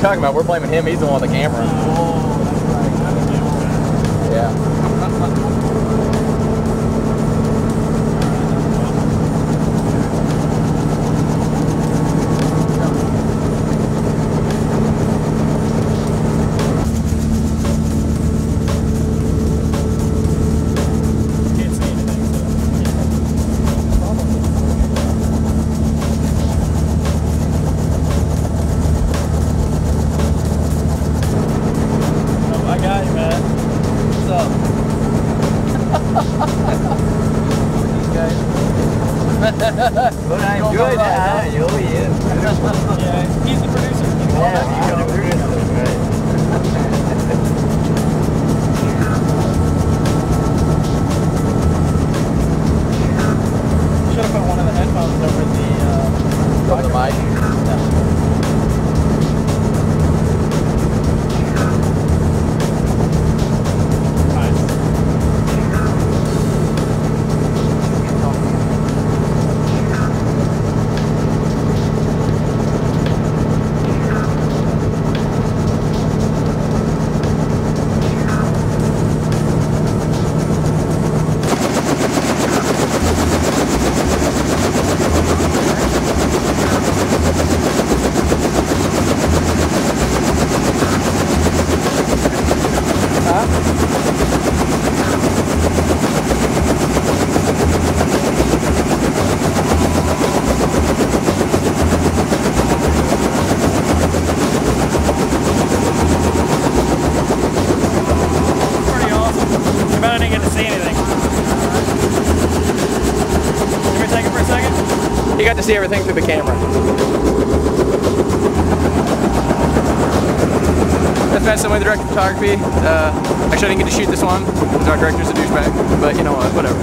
you talking about? We're blaming him. He's the one on the camera. Yeah. But I'm good. Ah, you yeah. Yeah, he's the producer. Yeah, you go. Right. Should have put one of the headphones over the. Uh, Over the mic. didn't see anything. Can we take it for a second? You got to see everything through the camera. That's fascinating with direct photography. Uh, actually, I didn't get to shoot this one because our director's a douchebag, but you know what, whatever.